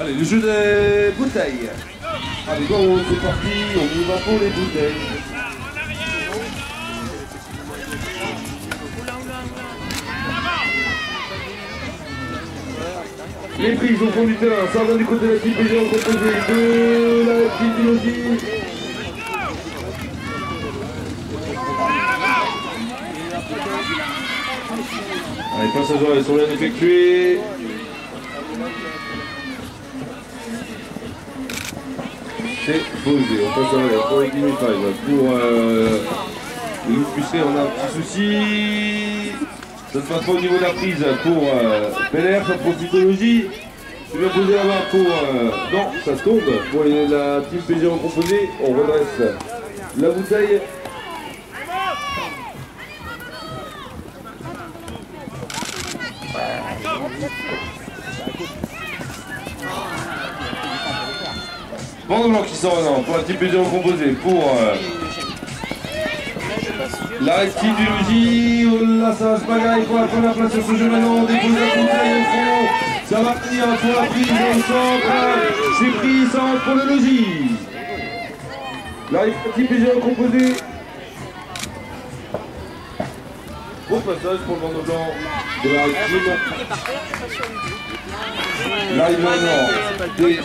Allez, le jeu des bouteilles. Allez, go, c'est parti, on y va pour les bouteilles. Les prises au fond du terrain, ça vient du côté de la team PG en composé de la team Bilogi. Allez, ils sont bien effectués. C'est posé, on passe à l'équipe Pour euh, Louis Pucet, on a un petit souci. Ça ne passe pas au niveau de la prise pour euh, Bel ça profitologie. C'est bien posé là-bas pour. Euh, non, ça se tombe. Pour la team PG en composé, on redresse la bouteille. Bande blanc qui sort maintenant pour la team PG en composé. Pour. euh, la logis, oh là ça va se bagarrer pour la première place sur ce jeu maintenant, on dépose la au fond, ça va venir pour la prise le centre, c'est pris, ça rentre pour le logis. La team PG en composé. Beau passage pour le bandeau blanc de la team. Là il.